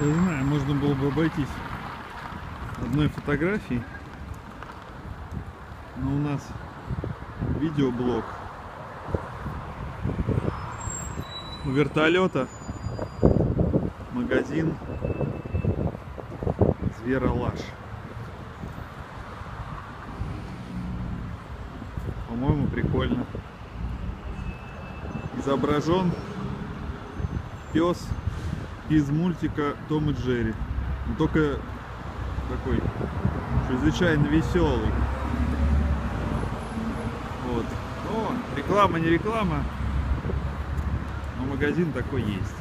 Я знаю, можно было бы обойтись одной фотографией. Но у нас видеоблог. У вертолета магазин Зверолаш. По-моему, прикольно. Изображен пес из мультика Том и Джерри. Но только такой чрезвычайно веселый. Вот. О, реклама, не реклама. Но магазин такой есть.